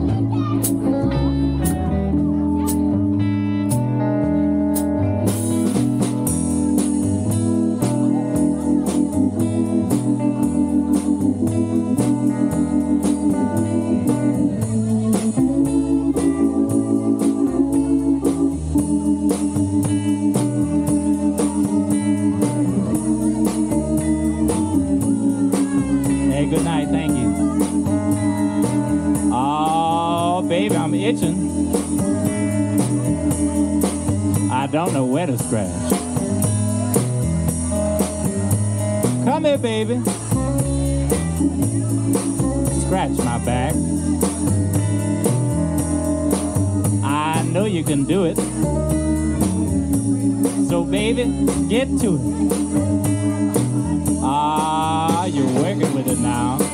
Hey, I'm. I don't know where to scratch. Come here, baby. Scratch my back. I know you can do it. So, baby, get to it. Ah, you're working with it now.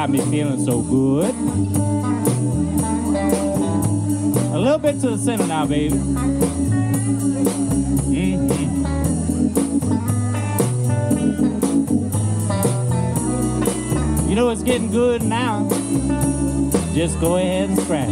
Got me feeling so good. A little bit to the center now, baby. Mhm. You know it's getting good now. Just go ahead and scratch.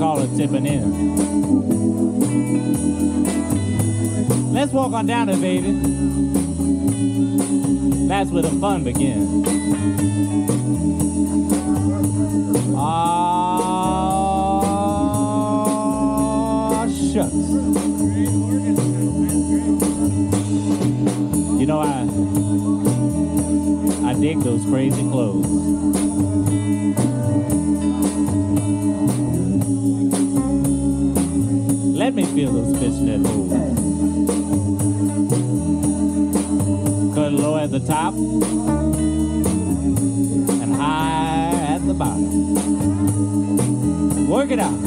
Call it tipping in. Let's walk on down there, baby. That's where the fun begins. Ah, shucks. You know, I I dig those crazy clothes. Let me feel those fishnet holes. Cut low at the top and high at the bottom. Work it out.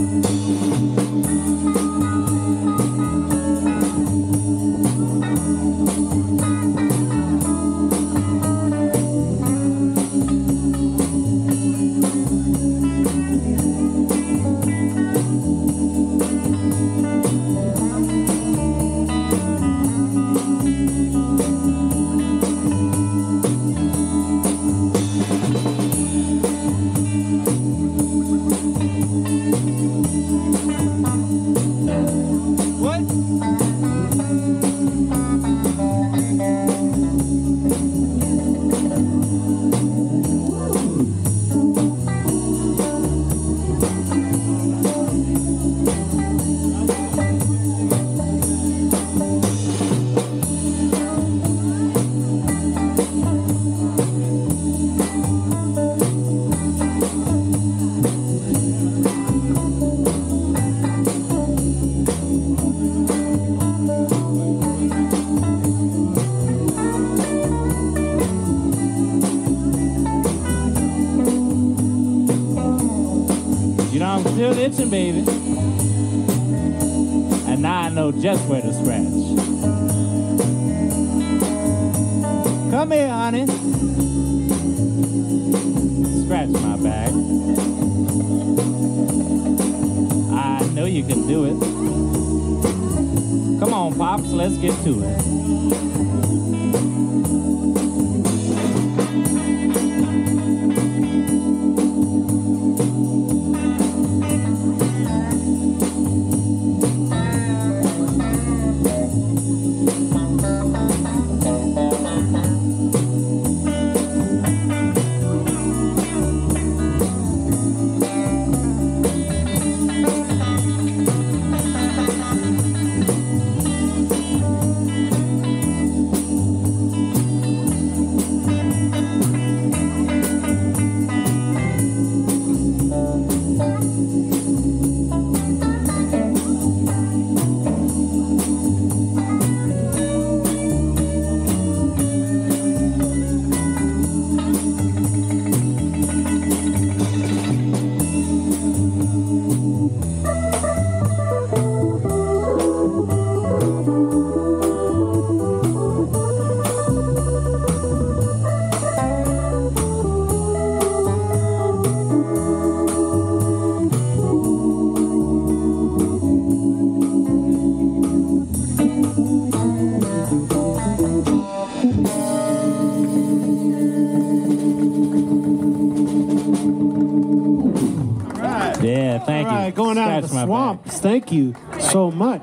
Still itching, baby. And now I know just where to scratch. Come here, honey. Scratch my back. I know you can do it. Come on, Pops, let's get to it. Yeah, thank All you. right, going out of the back. swamps. Thank you so much.